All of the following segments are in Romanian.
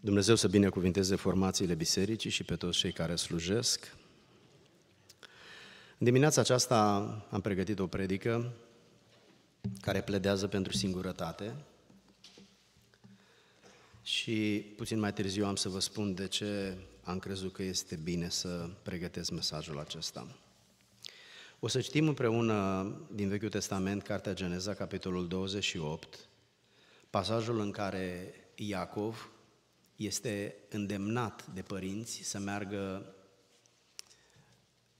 Dumnezeu să binecuvinteze formațiile bisericii și pe toți cei care slujesc. În dimineața aceasta am pregătit o predică care pledează pentru singurătate și puțin mai târziu am să vă spun de ce am crezut că este bine să pregătesc mesajul acesta. O să citim împreună din Vechiul Testament, Cartea Geneza, capitolul 28, pasajul în care Iacov este îndemnat de părinți să meargă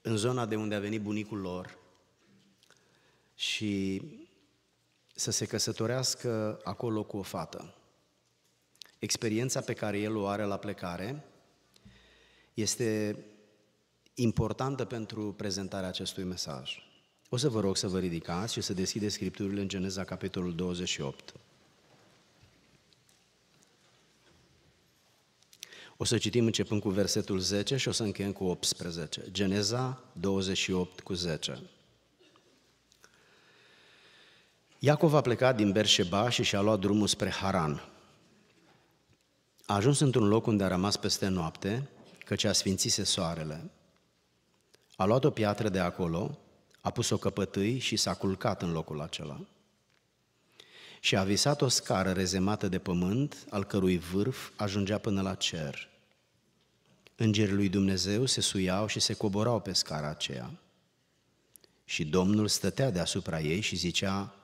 în zona de unde a venit bunicul lor și să se căsătorească acolo cu o fată. Experiența pe care el o are la plecare este importantă pentru prezentarea acestui mesaj. O să vă rog să vă ridicați și să deschideți Scripturile în Geneza, capitolul 28. O să citim începând cu versetul 10 și o să încheiem cu 18. Geneza 28 cu 10. Iacov a plecat din Berșeba și și-a luat drumul spre Haran. A ajuns într-un loc unde a rămas peste noapte, căci a sfințise soarele. A luat o piatră de acolo, a pus-o căpătâi și s-a culcat în locul acela. Și a visat o scară rezemată de pământ, al cărui vârf ajungea până la cer. Îngerii lui Dumnezeu se suiau și se coborau pe scara aceea. Și Domnul stătea deasupra ei și zicea,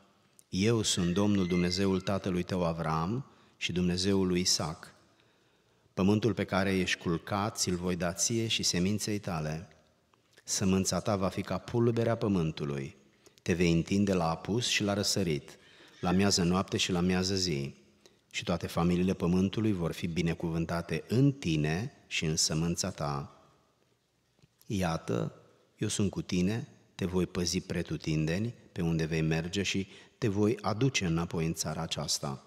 Eu sunt Domnul Dumnezeul tatălui tău Avram și Dumnezeul lui Isaac. Pământul pe care ești culcat, ți-l voi da ție și seminței tale. Sămânța ta va fi ca pulberea pământului. Te vei întinde la apus și la răsărit, la miază noapte și la miază zi. Și toate familiile pământului vor fi binecuvântate în tine și în sămânța ta. Iată, eu sunt cu tine, te voi păzi pretutindeni pe unde vei merge și te voi aduce înapoi în țara aceasta,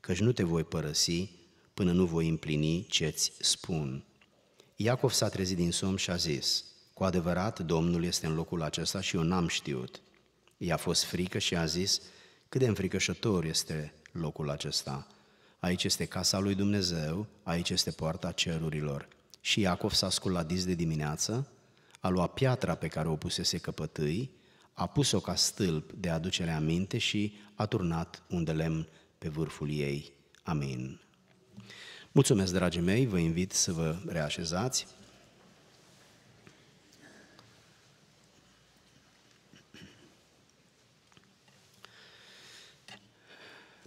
căci nu te voi părăsi până nu voi împlini ce-ți spun. Iacov s-a trezit din somn și a zis, cu adevărat, Domnul este în locul acesta și eu n-am știut. I-a fost frică și a zis, cât de înfricoșător este locul acesta. Aici este casa lui Dumnezeu, aici este poarta cerurilor. Și Iacov s-a sculat dis de dimineață, a luat piatra pe care o pusese căpătâi, a pus-o ca stâlp de aducere aminte și a turnat un de lemn pe vârful ei. Amin. Mulțumesc, dragii mei, vă invit să vă reașezați.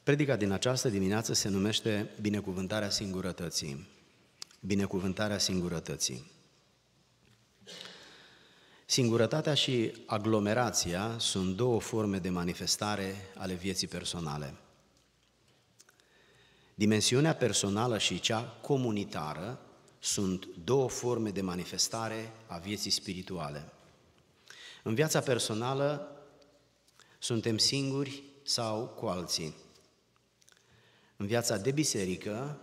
Predica din această dimineață se numește Binecuvântarea singurătății. Binecuvântarea singurătății. Singurătatea și aglomerația sunt două forme de manifestare ale vieții personale. Dimensiunea personală și cea comunitară sunt două forme de manifestare a vieții spirituale. În viața personală suntem singuri sau cu alții. În viața de biserică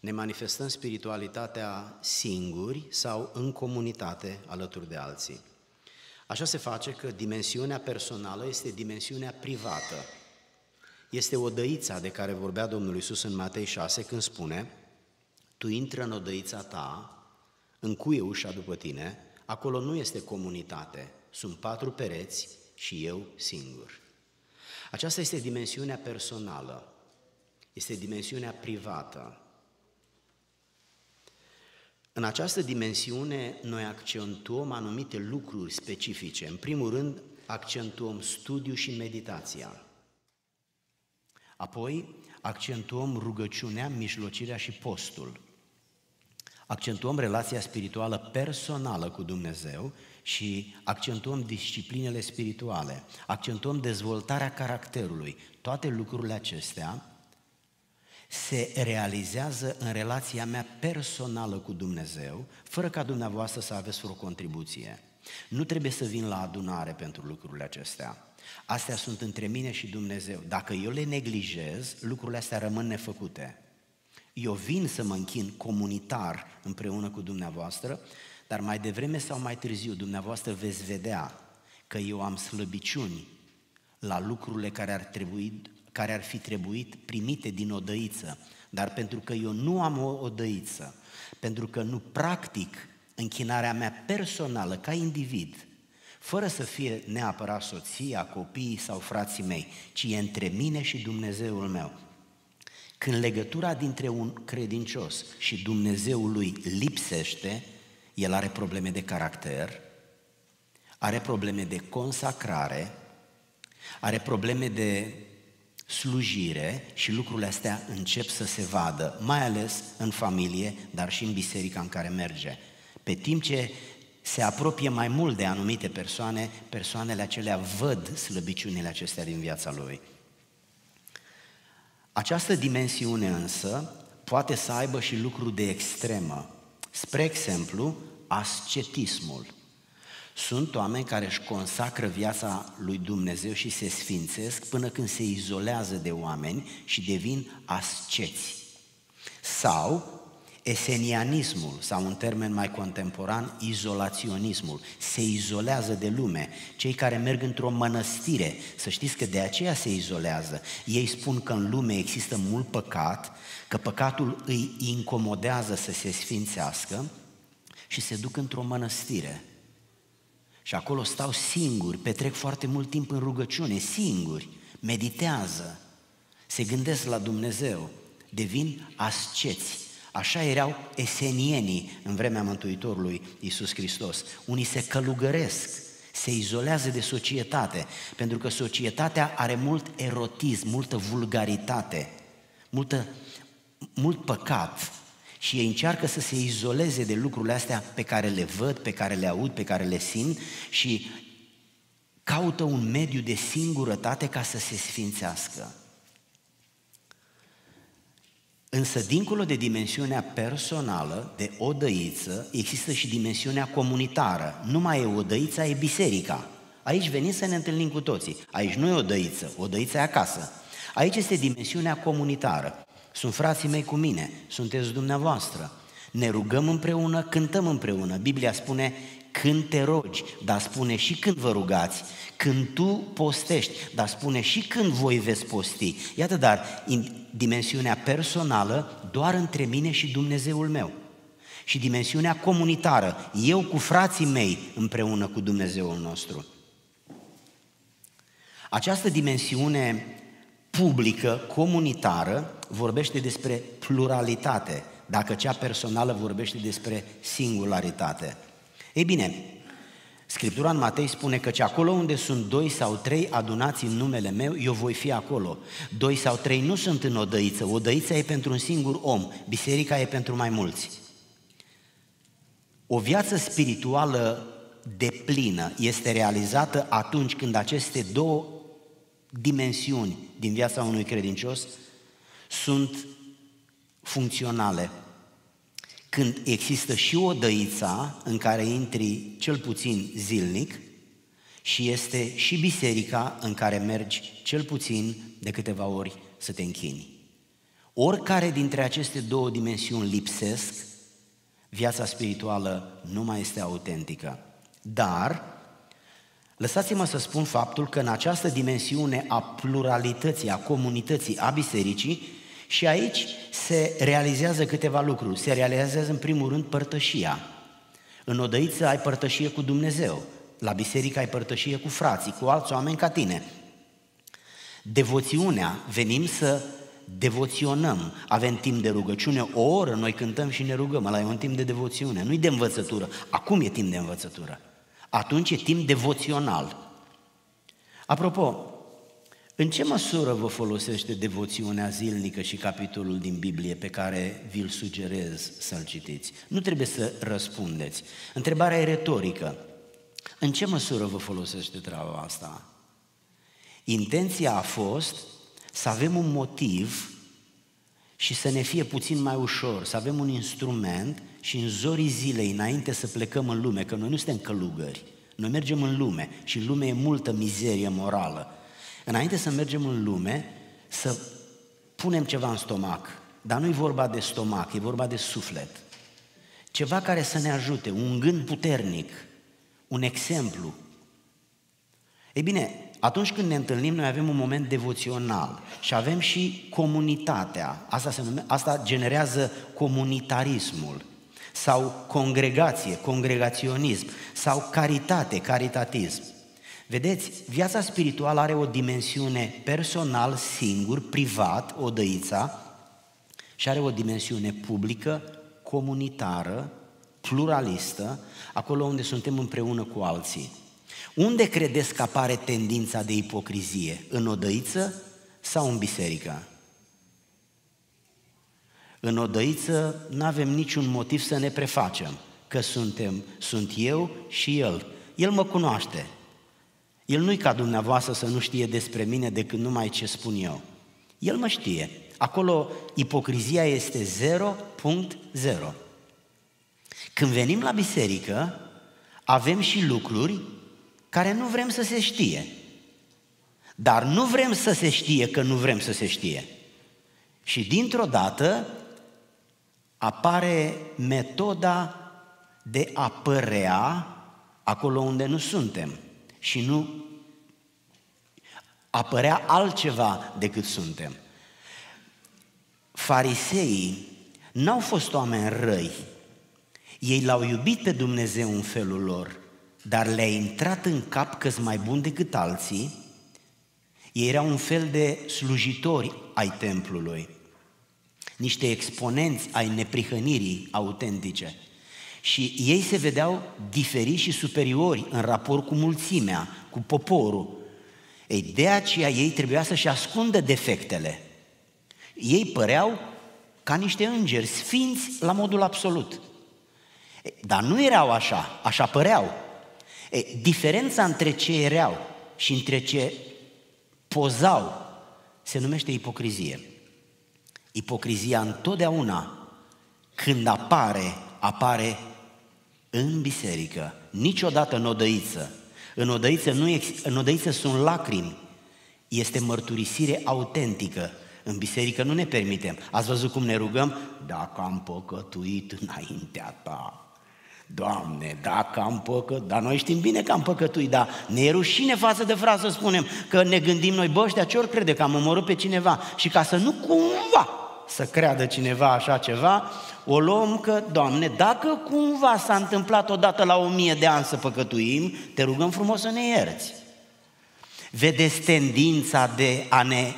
ne manifestăm spiritualitatea singuri sau în comunitate alături de alții. Așa se face că dimensiunea personală este dimensiunea privată. Este odăița de care vorbea Domnul Isus în Matei 6 când spune Tu intră în odăița ta, încuie ușa după tine, acolo nu este comunitate, sunt patru pereți și eu singur. Aceasta este dimensiunea personală este dimensiunea privată. În această dimensiune noi accentuăm anumite lucruri specifice. În primul rând, accentuăm studiu și meditația. Apoi, accentuăm rugăciunea, mijlocirea și postul. Accentuăm relația spirituală personală cu Dumnezeu și accentuăm disciplinele spirituale. Accentuăm dezvoltarea caracterului. Toate lucrurile acestea se realizează în relația mea personală cu Dumnezeu, fără ca dumneavoastră să aveți vreo contribuție. Nu trebuie să vin la adunare pentru lucrurile acestea. Astea sunt între mine și Dumnezeu. Dacă eu le neglijez, lucrurile astea rămân nefăcute. Eu vin să mă închin comunitar împreună cu dumneavoastră, dar mai devreme sau mai târziu dumneavoastră veți vedea că eu am slăbiciuni la lucrurile care ar trebui care ar fi trebuit primite din odăiță, dar pentru că eu nu am o odăiță, pentru că nu practic închinarea mea personală ca individ, fără să fie neapărat soția, copiii sau frații mei, ci e între mine și Dumnezeul meu. Când legătura dintre un credincios și Dumnezeul lui lipsește, el are probleme de caracter, are probleme de consacrare, are probleme de slujire și lucrurile astea încep să se vadă, mai ales în familie, dar și în biserica în care merge. Pe timp ce se apropie mai mult de anumite persoane, persoanele acelea văd slăbiciunile acestea din viața lui. Această dimensiune însă poate să aibă și lucruri de extremă. Spre exemplu, ascetismul. Sunt oameni care își consacră viața lui Dumnezeu și se sfințesc până când se izolează de oameni și devin asceți. Sau esenianismul, sau un termen mai contemporan, izolaționismul. Se izolează de lume. Cei care merg într-o mănăstire, să știți că de aceea se izolează. Ei spun că în lume există mult păcat, că păcatul îi incomodează să se sfințească și se duc într-o mănăstire. Și acolo stau singuri, petrec foarte mult timp în rugăciune, singuri, meditează, se gândesc la Dumnezeu, devin asceți. Așa erau esenienii în vremea Mântuitorului Iisus Hristos. Unii se călugăresc, se izolează de societate, pentru că societatea are mult erotism, multă vulgaritate, multă, mult păcat, și ei încearcă să se izoleze de lucrurile astea pe care le văd, pe care le aud, pe care le simt și caută un mediu de singurătate ca să se sfințească. Însă, dincolo de dimensiunea personală, de odăiță, există și dimensiunea comunitară. Nu mai e odăița, e biserica. Aici venim să ne întâlnim cu toții. Aici nu e odăiță, odăița e acasă. Aici este dimensiunea comunitară. Sunt frații mei cu mine, sunteți dumneavoastră. Ne rugăm împreună, cântăm împreună. Biblia spune când te rogi, dar spune și când vă rugați, când tu postești, dar spune și când voi veți posti. Iată, dar, în dimensiunea personală, doar între mine și Dumnezeul meu. Și dimensiunea comunitară, eu cu frații mei împreună cu Dumnezeul nostru. Această dimensiune publică, comunitară, vorbește despre pluralitate, dacă cea personală vorbește despre singularitate. Ei bine, Scriptura în Matei spune că acolo unde sunt doi sau trei adunați în numele meu, eu voi fi acolo. Doi sau trei nu sunt în odăiță, odăița e pentru un singur om, biserica e pentru mai mulți. O viață spirituală deplină este realizată atunci când aceste două dimensiuni din viața unui credincios sunt funcționale. Când există și o dăița în care intri cel puțin zilnic și este și biserica în care mergi cel puțin de câteva ori să te închini. Oricare dintre aceste două dimensiuni lipsesc, viața spirituală nu mai este autentică. Dar, lăsați-mă să spun faptul că în această dimensiune a pluralității, a comunității, a bisericii, și aici se realizează câteva lucruri. Se realizează în primul rând părtășia. În odăiță ai părtășie cu Dumnezeu, la biserică ai părtășie cu frații, cu alți oameni ca tine. Devoțiunea, venim să devoționăm, avem timp de rugăciune, o oră noi cântăm și ne rugăm, ăla e un timp de devoțiune, nu-i de învățătură, acum e timp de învățătură, atunci e timp devoțional. Apropo, în ce măsură vă folosește devoțiunea zilnică și capitolul din Biblie pe care vi-l sugerez să-l citiți? Nu trebuie să răspundeți. Întrebarea e retorică. În ce măsură vă folosește treaba asta? Intenția a fost să avem un motiv și să ne fie puțin mai ușor, să avem un instrument și în zorii zilei, înainte să plecăm în lume, că noi nu suntem călugări, noi mergem în lume și în lume e multă mizerie morală, Înainte să mergem în lume, să punem ceva în stomac, dar nu e vorba de stomac, e vorba de suflet. Ceva care să ne ajute, un gând puternic, un exemplu. Ei bine, atunci când ne întâlnim, noi avem un moment devoțional și avem și comunitatea. Asta, se nume, asta generează comunitarismul sau congregație, congregaționism sau caritate, caritatism. Vedeți, viața spirituală are o dimensiune personal, singur, privat, odăița, și are o dimensiune publică, comunitară, pluralistă, acolo unde suntem împreună cu alții. Unde credeți că apare tendința de ipocrizie? În odăiță sau în biserică? În odăiță nu avem niciun motiv să ne prefacem că suntem, sunt eu și el. El mă cunoaște. El nu-i ca dumneavoastră să nu știe despre mine decât numai ce spun eu. El mă știe. Acolo ipocrizia este 0.0. Când venim la biserică, avem și lucruri care nu vrem să se știe. Dar nu vrem să se știe că nu vrem să se știe. Și dintr-o dată apare metoda de a părea acolo unde nu suntem și nu apărea altceva decât suntem. Fariseii n-au fost oameni răi. Ei l-au iubit pe Dumnezeu în felul lor, dar le-a intrat în cap că mai buni decât alții. Ei erau un fel de slujitori ai templului, niște exponenți ai neprihănirii autentice. Și ei se vedeau diferiți și superiori în raport cu mulțimea, cu poporul. Ei, de aceea ei trebuia să-și ascundă defectele. Ei păreau ca niște îngeri, sfinți la modul absolut. Dar nu erau așa, așa păreau. E, diferența între ce erau și între ce pozau se numește ipocrizie. Ipocrizia întotdeauna, când apare, apare în biserică, niciodată în odăiță. În odăiță, nu ex- în odăiță sunt lacrimi, este mărturisire autentică. În biserică nu ne permitem. Ați văzut cum ne rugăm? Dacă am păcătuit înaintea ta, Doamne, dacă am păcătuit, dar noi știm bine că am păcătuit, dar ne e rușine față de frază să spunem că ne gândim noi, bă, ăștia ce ori crede că am omorât pe cineva și ca să nu cumva să creadă cineva așa ceva, o luăm că, Doamne, dacă cumva s-a întâmplat odată la o mie de ani să păcătuim, te rugăm frumos să ne ierți. Vedeți tendința de a ne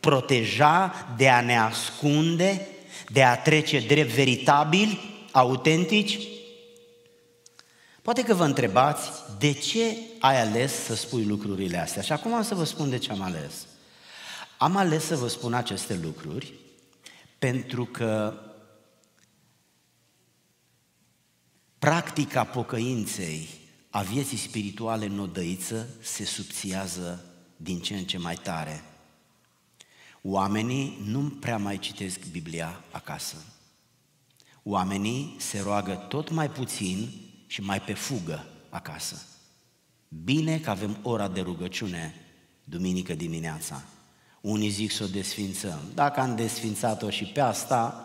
proteja, de a ne ascunde, de a trece drept veritabili, autentici? Poate că vă întrebați de ce ai ales să spui lucrurile astea. Și acum am să vă spun de ce am ales. Am ales să vă spun aceste lucruri pentru că practica pocăinței a vieții spirituale în odăiță se subțiază din ce în ce mai tare. Oamenii nu prea mai citesc Biblia acasă. Oamenii se roagă tot mai puțin și mai pe fugă acasă. Bine că avem ora de rugăciune duminică dimineața. Unii zic să o desfințăm. Dacă am desfințat-o și pe asta,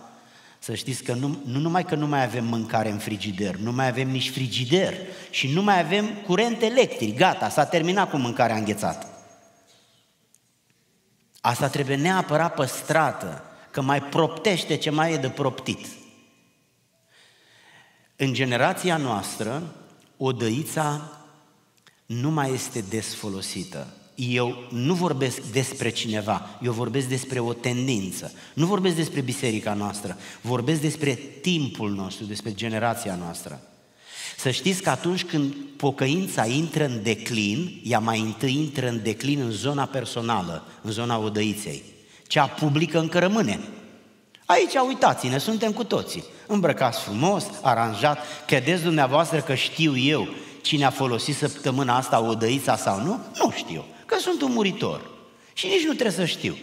să știți că nu, nu numai că nu mai avem mâncare în frigider, nu mai avem nici frigider și nu mai avem curent electric. Gata, s-a terminat cu mâncarea înghețată. Asta trebuie neapărat păstrată, că mai proptește ce mai e de proptit. În generația noastră, odăița nu mai este desfolosită. Eu nu vorbesc despre cineva, eu vorbesc despre o tendință. Nu vorbesc despre biserica noastră, vorbesc despre timpul nostru, despre generația noastră. Să știți că atunci când pocăința intră în declin, ea mai întâi intră în declin în zona personală, în zona odăiței. Cea publică încă rămâne. Aici, uitați-ne, suntem cu toții. Îmbrăcați frumos, aranjat. Credeți dumneavoastră că știu eu cine a folosit săptămâna asta odăița sau nu? Nu știu, că sunt un muritor. Și nici nu trebuie să știu.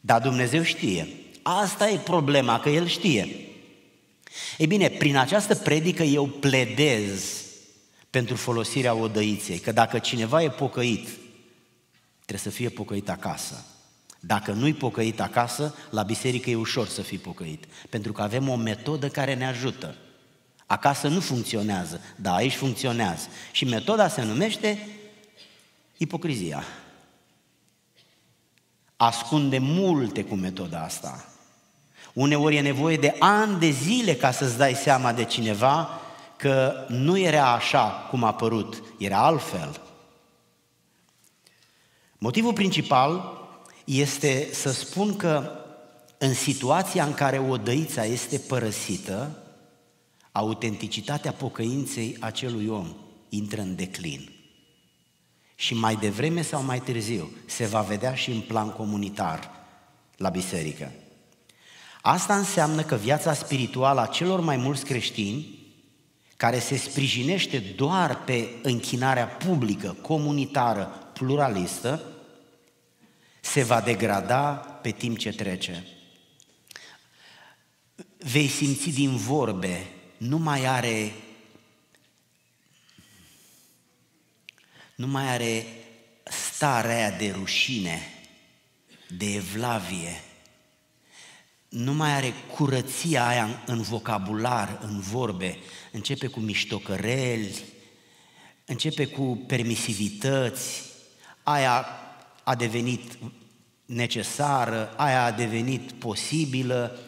Dar Dumnezeu știe. Asta e problema, că El știe. Ei bine, prin această predică eu pledez pentru folosirea odăiței, că dacă cineva e pocăit, trebuie să fie pocăit acasă. Dacă nu-i pocăit acasă, la biserică e ușor să fii pocăit, pentru că avem o metodă care ne ajută. Acasă nu funcționează, dar aici funcționează. Și metoda se numește Ipocrizia. Ascunde multe cu metoda asta. Uneori e nevoie de ani de zile ca să-ți dai seama de cineva că nu era așa cum a părut, era altfel. Motivul principal este să spun că în situația în care o dăița este părăsită, autenticitatea pocăinței acelui om intră în declin. Și mai devreme sau mai târziu se va vedea și în plan comunitar la biserică. Asta înseamnă că viața spirituală a celor mai mulți creștini, care se sprijinește doar pe închinarea publică, comunitară, pluralistă, se va degrada pe timp ce trece. Vei simți din vorbe, nu mai are nu mai are starea de rușine, de evlavie, nu mai are curăția aia în vocabular, în vorbe, începe cu miștocăreli, începe cu permisivități, aia a devenit necesară, aia a devenit posibilă,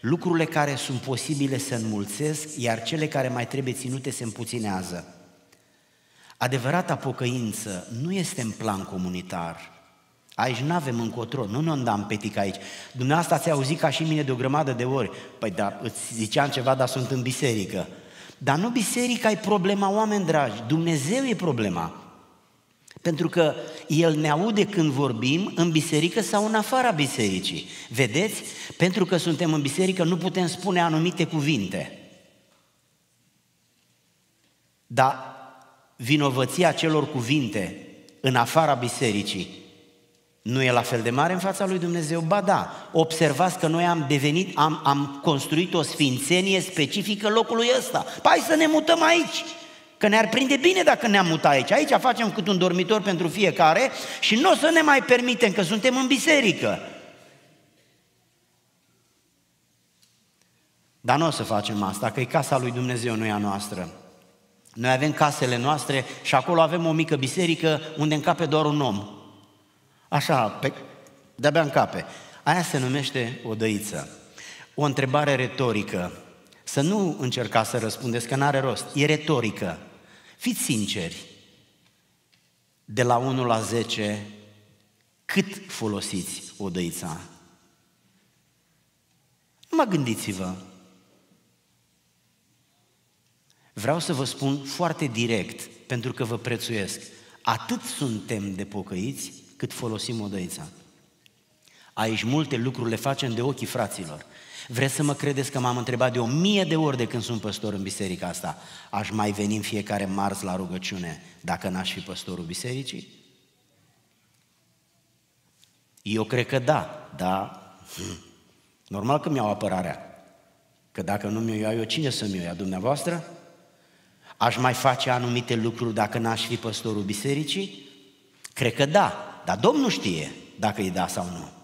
lucrurile care sunt posibile se înmulțesc, iar cele care mai trebuie ținute se împuținează. Adevărata pocăință nu este în plan comunitar. Aici nu avem încotro, nu ne dăm petic aici. Dumneavoastră ați auzit ca și mine de o grămadă de ori. Păi da, îți ziceam ceva, dar sunt în biserică. Dar nu biserica e problema, oameni dragi, Dumnezeu e problema. Pentru că El ne aude când vorbim în biserică sau în afara bisericii. Vedeți? Pentru că suntem în biserică nu putem spune anumite cuvinte. Dar vinovăția celor cuvinte în afara bisericii nu e la fel de mare în fața lui Dumnezeu? Ba da, observați că noi am devenit, am, am construit o sfințenie specifică locului ăsta. Păi hai să ne mutăm aici, că ne-ar prinde bine dacă ne-am mutat aici. Aici facem cât un dormitor pentru fiecare și nu o să ne mai permitem că suntem în biserică. Dar nu o să facem asta, că e casa lui Dumnezeu, nu e a noastră. Noi avem casele noastre și acolo avem o mică biserică unde încape doar un om. Așa, pe, de-abia încape. Aia se numește o dăiță. O întrebare retorică. Să nu încercați să răspundeți, că n-are rost. E retorică. Fiți sinceri. De la 1 la 10, cât folosiți o dăiță? Nu mă gândiți-vă. Vreau să vă spun foarte direct, pentru că vă prețuiesc. Atât suntem de pocăiți, cât folosim odăița. Aici multe lucruri le facem de ochii fraților. Vreți să mă credeți că m-am întrebat de o mie de ori de când sunt păstor în biserica asta, aș mai veni în fiecare marți la rugăciune dacă n-aș fi păstorul bisericii? Eu cred că da, dar hm, normal că mi-au apărarea. Că dacă nu mi-o iau eu, cine să mi-o ia? Dumneavoastră? Aș mai face anumite lucruri dacă n-aș fi păstorul bisericii? Cred că da, dar Domnul știe dacă e da sau nu.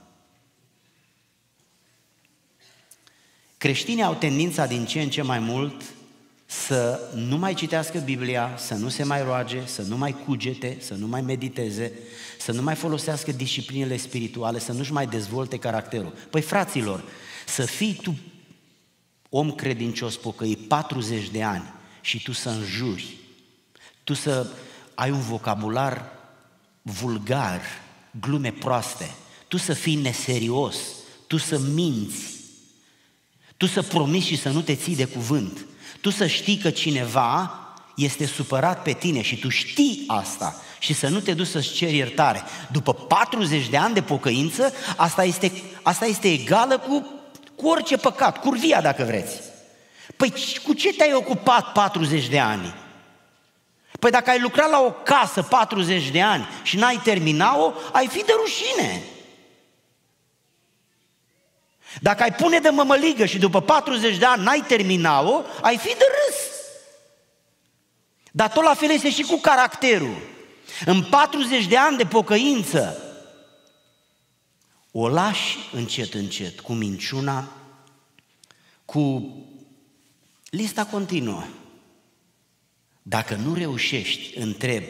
Creștinii au tendința din ce în ce mai mult să nu mai citească Biblia, să nu se mai roage, să nu mai cugete, să nu mai mediteze, să nu mai folosească disciplinele spirituale, să nu-și mai dezvolte caracterul. Păi fraților, să fii tu om credincios pocăit 40 de ani și tu să înjuri, tu să ai un vocabular vulgar, glume proaste, tu să fii neserios, tu să minți, tu să promiți și să nu te ții de cuvânt, tu să știi că cineva este supărat pe tine și tu știi asta și să nu te duci să-ți ceri iertare. După 40 de ani de pocăință, asta este, asta este egală cu, cu orice păcat, curvia dacă vreți. Păi cu ce te-ai ocupat 40 de ani? Păi dacă ai lucrat la o casă 40 de ani și n-ai terminat-o, ai fi de rușine. Dacă ai pune de mămăligă și după 40 de ani n-ai terminat-o, ai fi de râs. Dar tot la fel este și cu caracterul. În 40 de ani de pocăință, o lași încet, încet, cu minciuna, cu lista continuă. Dacă nu reușești, întreb,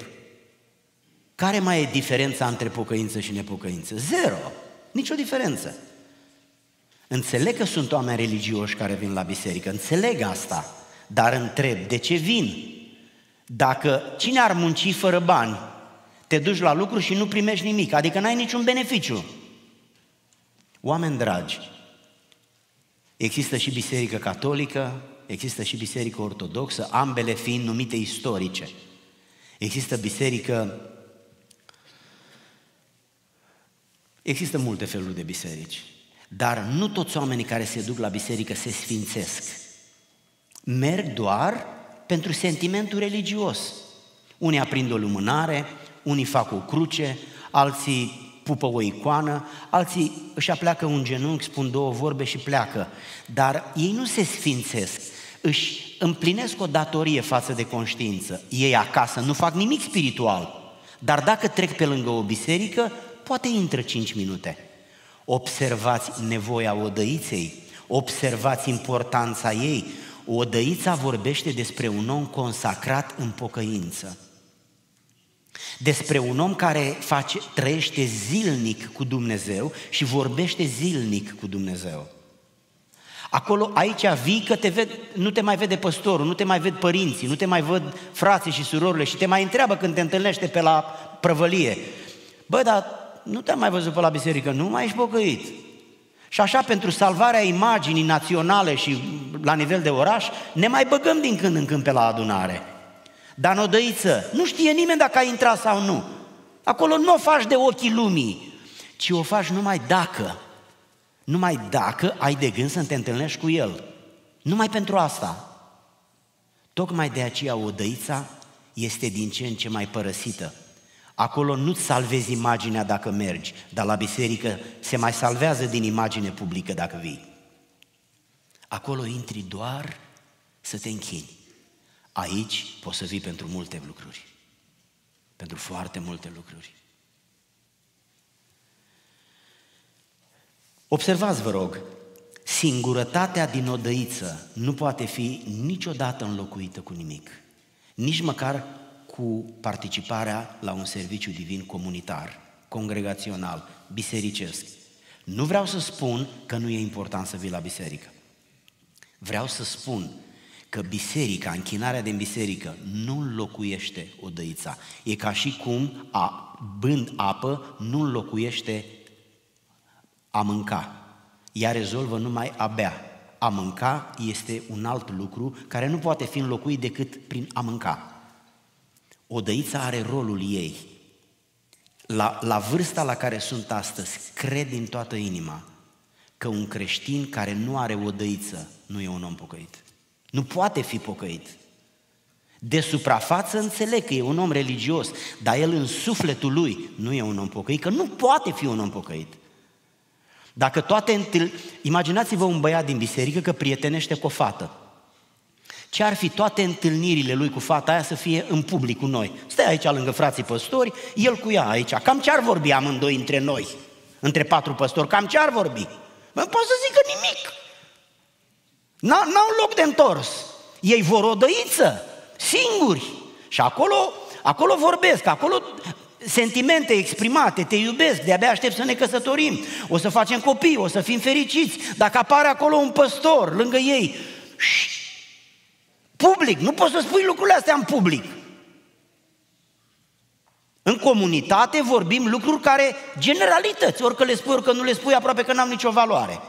Care mai e diferența între pocăință și nepocăință? Zero. Nicio diferență. Înțeleg că sunt oameni religioși care vin la biserică, înțeleg asta, dar întreb, de ce vin? Dacă cine ar munci fără bani, te duci la lucru și nu primești nimic, adică n-ai niciun beneficiu. Oameni dragi, există și biserică catolică, există și biserică ortodoxă, ambele fiind numite istorice. Există biserică Există multe feluri de biserici, dar nu toți oamenii care se duc la biserică se sfințesc. Merg doar pentru sentimentul religios. Unii aprind o lumânare, unii fac o cruce, alții pupă o icoană, alții își apleacă un genunchi, spun două vorbe și pleacă. Dar ei nu se sfințesc, își împlinesc o datorie față de conștiință. Ei acasă nu fac nimic spiritual, dar dacă trec pe lângă o biserică, poate intră 5 minute. Observați nevoia odăiței, observați importanța ei. Odăița vorbește despre un om consacrat în pocăință. Despre un om care face, trăiește zilnic cu Dumnezeu și vorbește zilnic cu Dumnezeu. Acolo, aici vii că te ved, nu te mai vede păstorul, nu te mai ved părinții, nu te mai văd frații și surorile și te mai întreabă când te întâlnește pe la prăvălie. Bă, dar nu te-am mai văzut pe la biserică, nu mai ești șpocăit. Și așa, pentru salvarea imaginii naționale și la nivel de oraș, ne mai băgăm din când în când pe la adunare. Dar în odăiță nu știe nimeni dacă ai intrat sau nu. Acolo nu o faci de ochii lumii, ci o faci numai dacă. Numai dacă ai de gând să te întâlnești cu el. Numai pentru asta. Tocmai de aceea odăița este din ce în ce mai părăsită. Acolo nu-ți salvezi imaginea dacă mergi, dar la biserică se mai salvează din imagine publică dacă vii. Acolo intri doar să te închini. Aici poți să vii pentru multe lucruri. Pentru foarte multe lucruri. Observați, vă rog, singurătatea din odăiță nu poate fi niciodată înlocuită cu nimic. Nici măcar cu participarea la un serviciu divin comunitar, congregațional, bisericesc. Nu vreau să spun că nu e important să vii la biserică. Vreau să spun că biserica, închinarea din biserică, nu înlocuiește odăița. E ca și cum, a, bând apă, nu înlocuiește a mânca. Ea rezolvă numai a bea. A mânca este un alt lucru care nu poate fi înlocuit decât prin a mânca. Odăița are rolul ei. La, la vârsta la care sunt astăzi, cred din toată inima că un creștin care nu are odăiță nu e un om pocăit. Nu poate fi pocăit. De suprafață înțeleg că e un om religios, dar el în sufletul lui nu e un om pocăit, că nu poate fi un om pocăit. Dacă toate întâl... Imaginați-vă un băiat din biserică că prietenește cu o fată. Ce ar fi toate întâlnirile lui cu fata aia să fie în public cu noi? Stai aici lângă frații păstori, el cu ea aici. Cam ce ar vorbi amândoi între noi? Între patru păstori, cam ce ar vorbi? Bă, pot să zică nimic. N-au loc de întors. Ei vor o dăiță, singuri. Și acolo, acolo vorbesc, acolo sentimente exprimate, te iubesc, de-abia aștept să ne căsătorim, o să facem copii, o să fim fericiți. Dacă apare acolo un păstor lângă ei, public, nu poți să spui lucrurile astea în public. În comunitate vorbim lucruri care, generalități, orică le spui, orică nu le spui, aproape că n-am nicio valoare.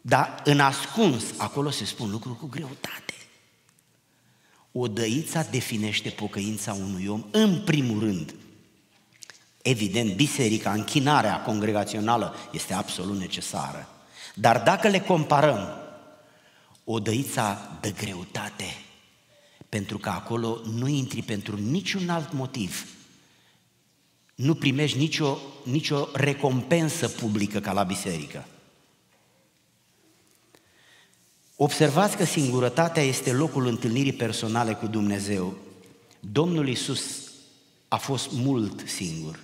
Dar în ascuns, acolo se spun lucruri cu greutate. Odăița definește pocăința unui om în primul rând. Evident, biserica, închinarea congregațională este absolut necesară. Dar dacă le comparăm, odăița dă greutate, pentru că acolo nu intri pentru niciun alt motiv. Nu primești nicio, nicio recompensă publică ca la biserică. Observați că singurătatea este locul întâlnirii personale cu Dumnezeu. Domnul Isus a fost mult singur.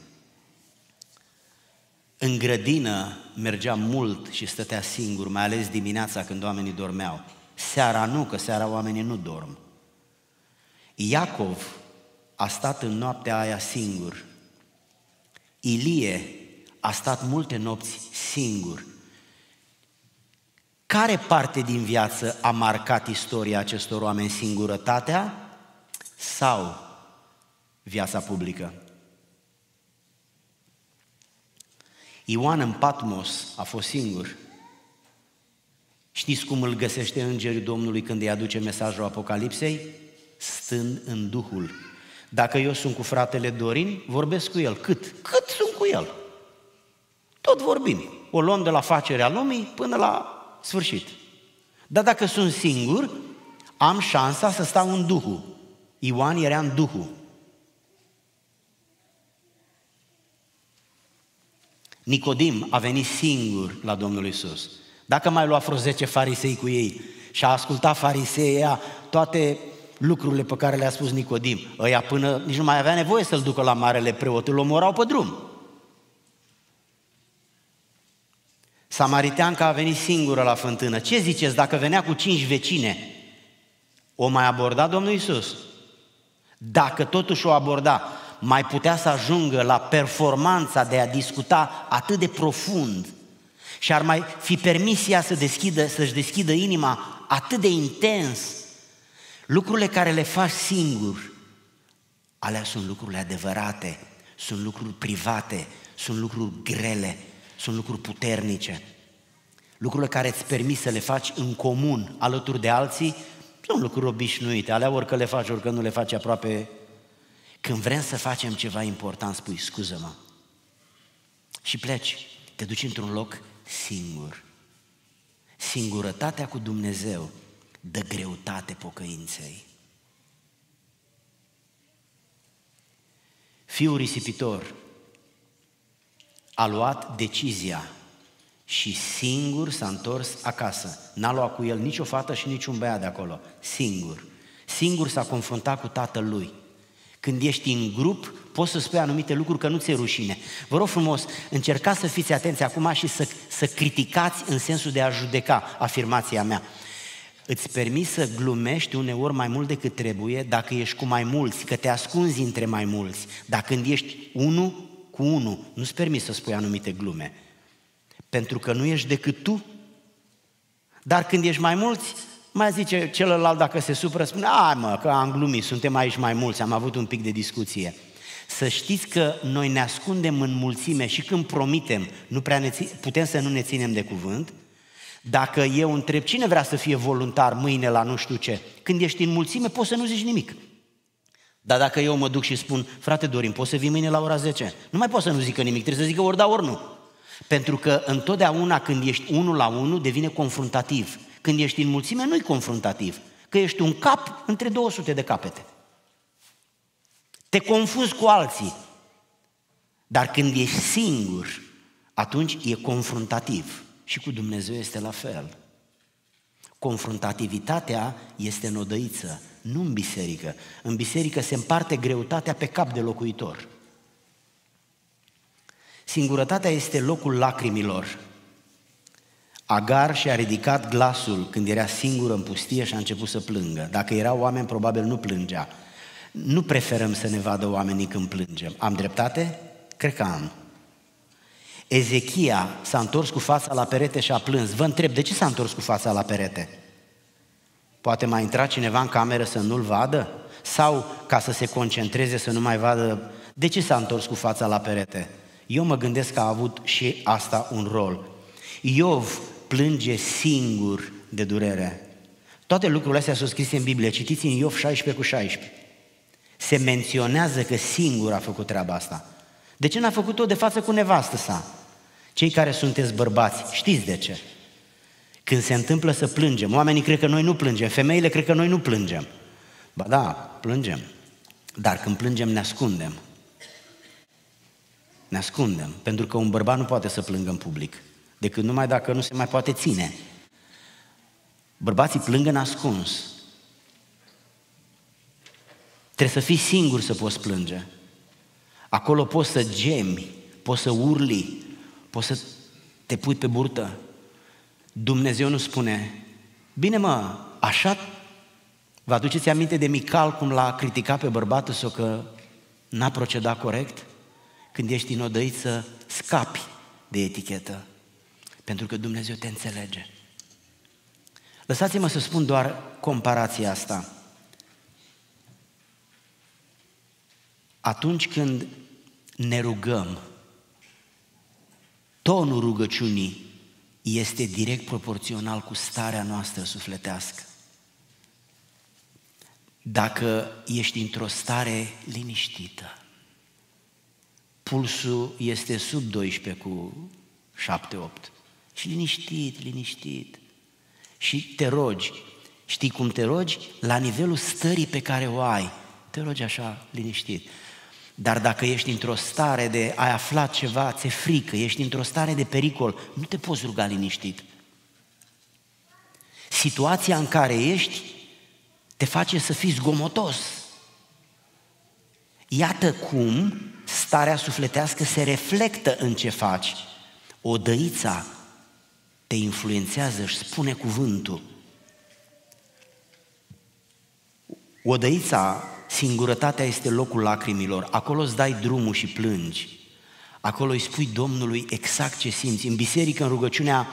În grădină mergea mult și stătea singur, mai ales dimineața când oamenii dormeau. Seara nu, că seara oamenii nu dorm. Iacov a stat în noaptea aia singur Ilie a stat multe nopți singur. Care parte din viață a marcat istoria acestor oameni? Singurătatea sau viața publică? Ioan în Patmos a fost singur. Știți cum îl găsește îngerul Domnului când îi aduce mesajul Apocalipsei? Stând în Duhul. Dacă eu sunt cu fratele Dorin, vorbesc cu el. Cât? Cât sunt cu el? Tot vorbim. O luăm de la facerea lumii până la sfârșit. Dar dacă sunt singur, am șansa să stau în Duhul. Ioan era în Duhul. Nicodim a venit singur la Domnul Isus. Dacă mai lua vreo 10 farisei cu ei și a ascultat fariseia toate lucrurile pe care le-a spus Nicodim, ăia până nici nu mai avea nevoie să-l ducă la marele preot, îl omorau pe drum. Samariteanca a venit singură la fântână. Ce ziceți dacă venea cu cinci vecine? O mai aborda Domnul Isus? Dacă totuși o aborda, mai putea să ajungă la performanța de a discuta atât de profund și ar mai fi permis ea să deschidă, să-și deschidă inima atât de intens. Lucrurile care le faci singur, alea sunt lucrurile adevărate, sunt lucruri private, sunt lucruri grele, sunt lucruri puternice. Lucrurile care îți permis să le faci în comun, alături de alții, sunt lucruri obișnuite, alea orică le faci, orică nu le faci aproape. Când vrem să facem ceva important, spui, scuză-mă. Și pleci, te duci într-un loc singur. Singurătatea cu Dumnezeu dă greutate pocăinței. Fiul risipitor a luat decizia și singur s-a întors acasă. N-a luat cu el nicio fată și niciun băiat de acolo. Singur. Singur s-a confruntat cu tatăl lui. Când ești în grup, poți să spui anumite lucruri că nu ți-e rușine. Vă rog frumos, încercați să fiți atenți acum și să, să criticați în sensul de a judeca afirmația mea. Îți permis să glumești uneori mai mult decât trebuie dacă ești cu mai mulți, că te ascunzi între mai mulți. Dar când ești unul cu unul, nu-ți permis să spui anumite glume. Pentru că nu ești decât tu. Dar când ești mai mulți, mai zice celălalt dacă se supără, spune, a, mă, că am glumit, suntem aici mai mulți, am avut un pic de discuție. Să știți că noi ne ascundem în mulțime și când promitem, nu prea ne țin, putem să nu ne ținem de cuvânt. Dacă eu întreb cine vrea să fie voluntar mâine la nu știu ce, când ești în mulțime poți să nu zici nimic. Dar dacă eu mă duc și spun, frate Dorin, poți să vii mâine la ora 10? Nu mai poți să nu zică nimic, trebuie să zică ori da, ori nu. Pentru că întotdeauna când ești unul la unul devine confruntativ. Când ești în mulțime nu-i confruntativ, că ești un cap între 200 de capete. Te confunzi cu alții. Dar când ești singur, atunci e confruntativ. Și cu Dumnezeu este la fel. Confruntativitatea este în odăiță, nu în biserică. În biserică se împarte greutatea pe cap de locuitor. Singurătatea este locul lacrimilor. Agar și-a ridicat glasul când era singură în pustie și a început să plângă. Dacă erau oameni, probabil nu plângea. Nu preferăm să ne vadă oamenii când plângem. Am dreptate? Cred că am. Ezechia s-a întors cu fața la perete și a plâns. Vă întreb, de ce s-a întors cu fața la perete? Poate mai intra cineva în cameră să nu-l vadă? Sau ca să se concentreze să nu mai vadă? De ce s-a întors cu fața la perete? Eu mă gândesc că a avut și asta un rol. Iov plânge singur de durere. Toate lucrurile astea sunt scrise în Biblie. Citiți în Iov 16 cu 16. Se menționează că singur a făcut treaba asta. De ce n-a făcut-o de față cu nevastă sa? Cei care sunteți bărbați, știți de ce? Când se întâmplă să plângem, oamenii cred că noi nu plângem, femeile cred că noi nu plângem. Ba da, plângem. Dar când plângem ne ascundem. Ne ascundem, pentru că un bărbat nu poate să plângă în public, decât numai dacă nu se mai poate ține. Bărbații plâng în ascuns. Trebuie să fii singur să poți plânge. Acolo poți să gemi, poți să urli, poți să te pui pe burtă. Dumnezeu nu spune, bine mă, așa Vă aduceți aminte de Mical cum l-a criticat pe bărbatul său că n-a procedat corect? când ești în odăiță, scapi de etichetă, pentru că Dumnezeu te înțelege. Lăsați-mă să spun doar comparația asta. Atunci când ne rugăm, tonul rugăciunii este direct proporțional cu starea noastră sufletească. Dacă ești într-o stare liniștită, pulsul este sub 12 cu 7-8 și liniștit, liniștit, și te rogi, știi cum te rogi? La nivelul stării pe care o ai, te rogi așa, liniștit. Dar dacă ești într-o stare de ai aflat ceva, ți-e frică, ești într-o stare de pericol, nu te poți ruga liniștit. Situația în care ești te face să fii zgomotos. Iată cum starea sufletească se reflectă în ce faci. Odăița te influențează, își spune cuvântul. Odăița, singurătatea este locul lacrimilor, acolo îți dai drumul și plângi. Acolo îi spui Domnului exact ce simți. În biserică, în rugăciunea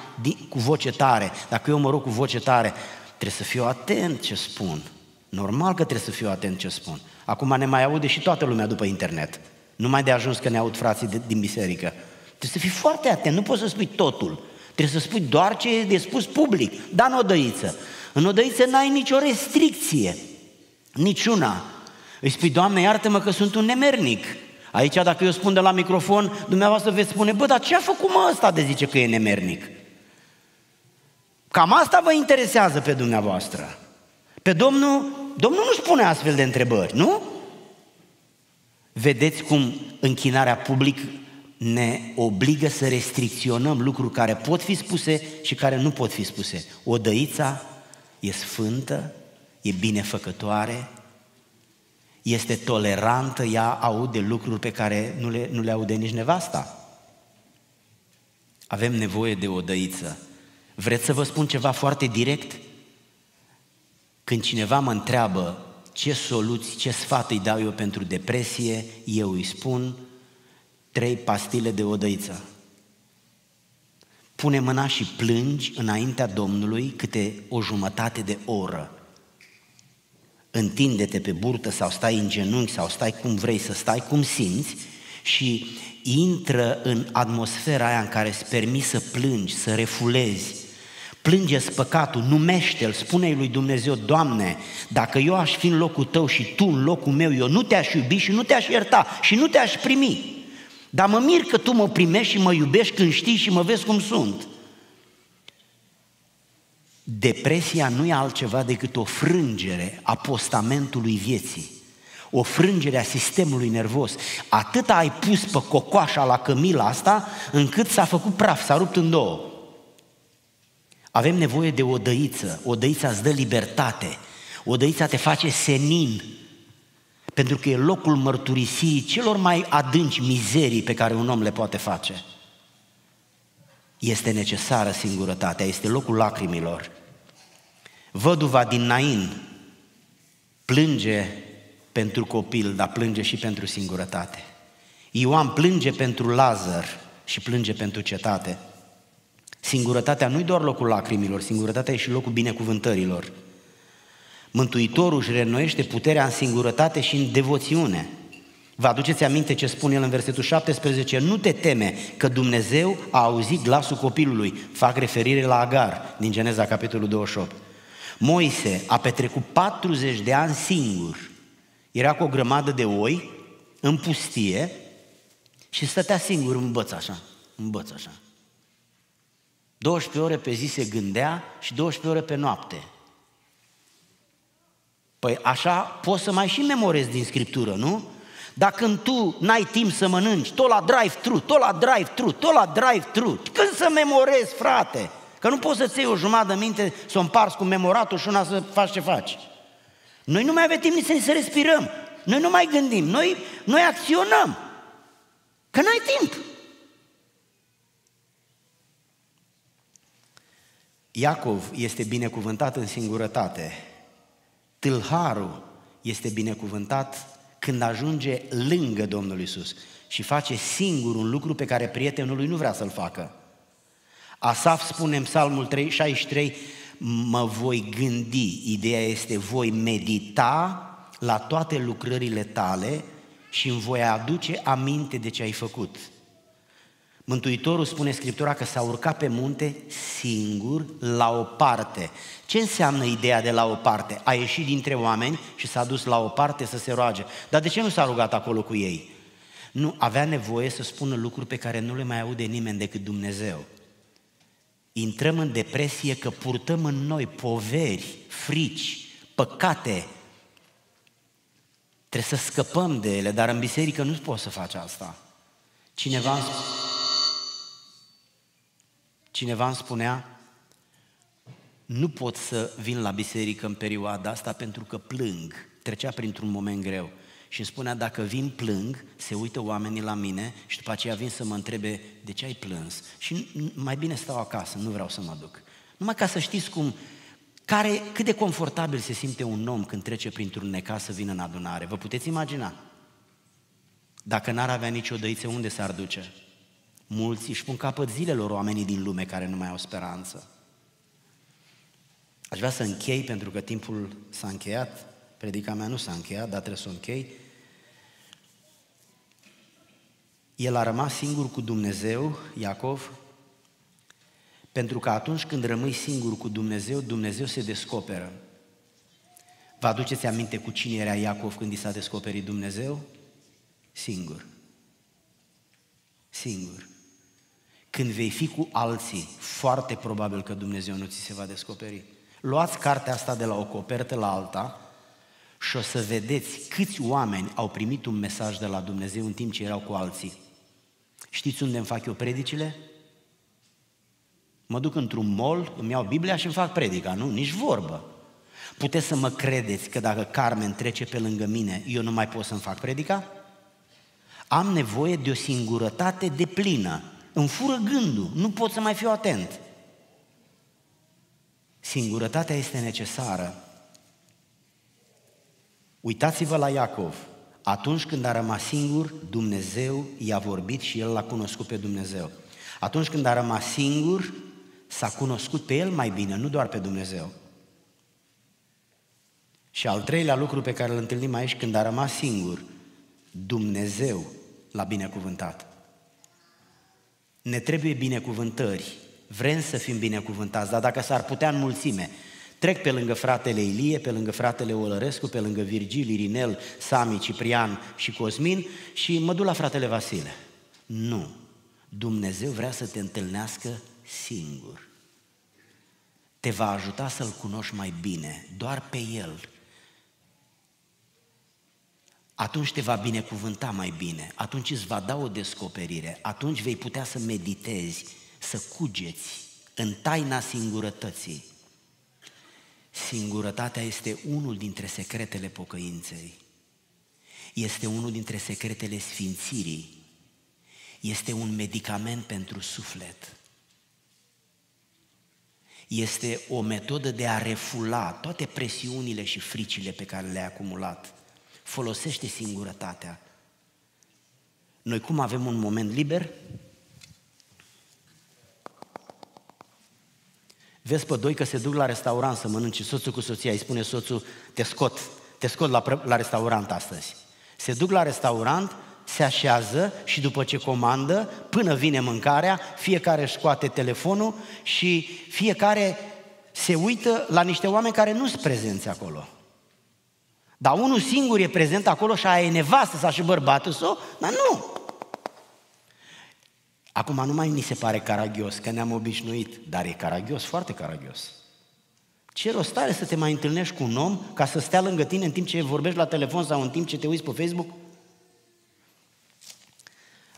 cu voce tare, dacă eu mă rog cu voce tare, trebuie să fiu atent ce spun. Normal că trebuie să fiu atent ce spun. Acum ne mai aude și toată lumea după internet. Nu mai de ajuns că ne aud frații de, din biserică. Trebuie să fii foarte atent, nu poți să spui totul. Trebuie să spui doar ce e de spus public, dar în odăiță. În odăiță n-ai nicio restricție, niciuna. Îi spui, Doamne, iartă-mă că sunt un nemernic. Aici, dacă eu spun de la microfon, dumneavoastră veți spune, bă, dar ce a făcut mă ăsta de zice că e nemernic? Cam asta vă interesează pe dumneavoastră. Pe Domnul, Domnul nu spune astfel de întrebări, nu? Vedeți cum închinarea public ne obligă să restricționăm lucruri care pot fi spuse și care nu pot fi spuse. Odăița e sfântă, e binefăcătoare, este tolerantă, ea aude lucruri pe care nu le, nu le aude nici nevasta. Avem nevoie de o dăiță. Vreți să vă spun ceva foarte direct? Când cineva mă întreabă ce soluții, ce sfat îi dau eu pentru depresie, eu îi spun trei pastile de odăiță. Pune mâna și plângi înaintea Domnului câte o jumătate de oră. Întinde-te pe burtă sau stai în genunchi sau stai cum vrei să stai, cum simți și intră în atmosfera aia în care îți permis să plângi, să refulezi, Plângeți păcatul, numește-l, spune lui Dumnezeu, Doamne, dacă eu aș fi în locul tău și tu în locul meu, eu nu te-aș iubi și nu te-aș ierta și nu te-aș primi. Dar mă mir că tu mă primești și mă iubești când știi și mă vezi cum sunt. Depresia nu e altceva decât o frângere a postamentului vieții, o frângere a sistemului nervos. Atât ai pus pe cocoașa la cămila asta, încât s-a făcut praf, s-a rupt în două. Avem nevoie de o dăiță, o dăiță îți dă libertate, o dăiță te face senin, pentru că e locul mărturisirii celor mai adânci mizerii pe care un om le poate face. Este necesară singurătatea, este locul lacrimilor. Văduva din Nain plânge pentru copil, dar plânge și pentru singurătate. Ioan plânge pentru Lazar și plânge pentru cetate. Singurătatea nu-i doar locul lacrimilor, singurătatea e și locul binecuvântărilor. Mântuitorul își reînnoiește puterea în singurătate și în devoțiune. Vă aduceți aminte ce spune el în versetul 17? Nu te teme că Dumnezeu a auzit glasul copilului. Fac referire la Agar din Geneza, capitolul 28. Moise a petrecut 40 de ani singur. Era cu o grămadă de oi în pustie și stătea singur în băț așa, în băț așa. 12 ore pe zi se gândea și 12 ore pe noapte. Păi așa poți să mai și memorezi din Scriptură, nu? Dacă când tu n-ai timp să mănânci, tot la drive-thru, tot la drive-thru, tot la drive-thru, când să memorezi, frate? Că nu poți să-ți iei o jumătate de minte, să o împarți cu memoratul și una să faci ce faci. Noi nu mai avem timp nici să ne să respirăm. Noi nu mai gândim. Noi, noi acționăm. Că n-ai timp. Iacov este binecuvântat în singurătate. Tâlharul este binecuvântat când ajunge lângă Domnul Isus și face singur un lucru pe care prietenul lui nu vrea să-l facă. Asaf spune în Psalmul 63, mă voi gândi, ideea este voi medita la toate lucrările tale și îmi voi aduce aminte de ce ai făcut. Mântuitorul spune Scriptura că s-a urcat pe munte singur, la o parte. Ce înseamnă ideea de la o parte? A ieșit dintre oameni și s-a dus la o parte să se roage. Dar de ce nu s-a rugat acolo cu ei? Nu, avea nevoie să spună lucruri pe care nu le mai aude nimeni decât Dumnezeu. Intrăm în depresie că purtăm în noi poveri, frici, păcate. Trebuie să scăpăm de ele, dar în biserică nu poți să faci asta. Cineva îmi, cineva îmi spunea, nu pot să vin la biserică în perioada asta pentru că plâng. Trecea printr-un moment greu și îmi spunea, dacă vin plâng, se uită oamenii la mine și după aceea vin să mă întrebe, de ce ai plâns? Și mai bine stau acasă, nu vreau să mă duc. Numai ca să știți cum, care, cât de confortabil se simte un om când trece printr-un necas să vină în adunare. Vă puteți imagina? Dacă n-ar avea nicio dăiță, unde s-ar duce? Mulți își pun capăt zilelor oamenii din lume care nu mai au speranță. Aș vrea să închei, pentru că timpul s-a încheiat, predica mea nu s-a încheiat, dar trebuie să o închei. El a rămas singur cu Dumnezeu, Iacov, pentru că atunci când rămâi singur cu Dumnezeu, Dumnezeu se descoperă. Vă aduceți aminte cu cine era Iacov când i s-a descoperit Dumnezeu? Singur. Singur. Când vei fi cu alții, foarte probabil că Dumnezeu nu ți se va descoperi. Luați cartea asta de la o copertă la alta și o să vedeți câți oameni au primit un mesaj de la Dumnezeu în timp ce erau cu alții. Știți unde îmi fac eu predicile? Mă duc într-un mall, îmi iau Biblia și îmi fac predica, nu? Nici vorbă. Puteți să mă credeți că dacă Carmen trece pe lângă mine, eu nu mai pot să-mi fac predica? Am nevoie de o singurătate de plină. Îmi fură gândul, nu pot să mai fiu atent. Singurătatea este necesară. Uitați-vă la Iacov. Atunci când a rămas singur, Dumnezeu i-a vorbit și el l-a cunoscut pe Dumnezeu. Atunci când a rămas singur, s-a cunoscut pe el mai bine, nu doar pe Dumnezeu. Și al treilea lucru pe care îl întâlnim aici, când a rămas singur, Dumnezeu l-a binecuvântat. Ne trebuie binecuvântări. Vrem să fim binecuvântați, dar dacă s-ar putea în mulțime, trec pe lângă fratele Ilie, pe lângă fratele Olărescu, pe lângă Virgil, Irinel, Sami, Ciprian și Cosmin și mă duc la fratele Vasile. Nu. Dumnezeu vrea să te întâlnească singur. Te va ajuta să-L cunoști mai bine, doar pe El. Atunci te va binecuvânta mai bine, atunci îți va da o descoperire, atunci vei putea să meditezi, să cugeți în taina singurătății. Singurătatea este unul dintre secretele pocăinței. Este unul dintre secretele sfințirii. Este un medicament pentru suflet este o metodă de a refula toate presiunile și fricile pe care le-ai acumulat. Folosește singurătatea. Noi cum avem un moment liber? Vezi pe doi că se duc la restaurant să mănânce soțul cu soția, îi spune soțul, te scot, te scot la, la restaurant astăzi. Se duc la restaurant, se așează și după ce comandă, până vine mâncarea, fiecare își scoate telefonul și fiecare se uită la niște oameni care nu sunt prezenți acolo. Dar unul singur e prezent acolo și aia e nevastă sa și bărbatul său, dar nu. Acum nu mai mi se pare caragios, că ne-am obișnuit, dar e caragios, foarte caragios. Ce rost are să te mai întâlnești cu un om ca să stea lângă tine în timp ce vorbești la telefon sau în timp ce te uiți pe Facebook?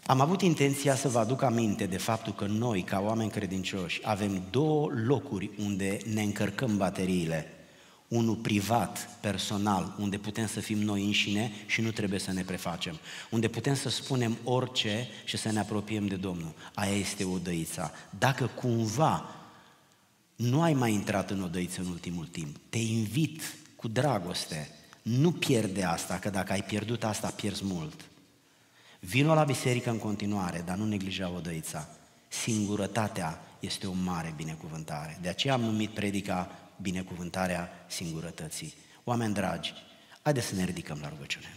Am avut intenția să vă aduc aminte de faptul că noi, ca oameni credincioși, avem două locuri unde ne încărcăm bateriile unul privat, personal, unde putem să fim noi înșine și nu trebuie să ne prefacem. Unde putem să spunem orice și să ne apropiem de Domnul. Aia este odăița. Dacă cumva nu ai mai intrat în odăiță în ultimul timp, te invit cu dragoste, nu pierde asta, că dacă ai pierdut asta, pierzi mult. Vino la biserică în continuare, dar nu neglija odăița. Singurătatea este o mare binecuvântare. De aceea am numit predica binecuvântarea singurătății. Oameni dragi, haideți să ne ridicăm la rugăciune.